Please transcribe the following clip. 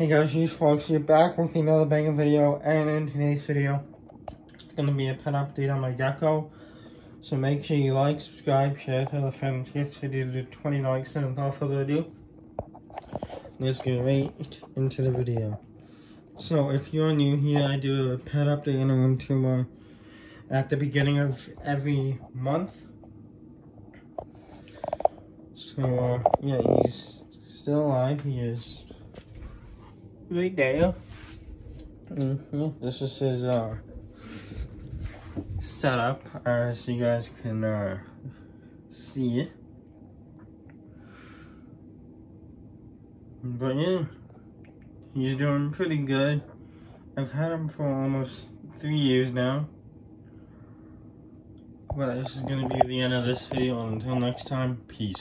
Hey guys, you folks, you're back with another banger video, and in today's video, it's going to be a pet update on my gecko. So make sure you like, subscribe, share, tell a friend, get this video to 20 likes, and without further ado, let's get right into the video. So if you're new here, I do a pet update in a room tour at the beginning of every month. So, uh, yeah, he's still alive. He is right there. Mm -hmm. This is his uh, setup, as you guys can uh, see it. But yeah, he's doing pretty good. I've had him for almost three years now. But this is going to be the end of this video. Until next time, peace.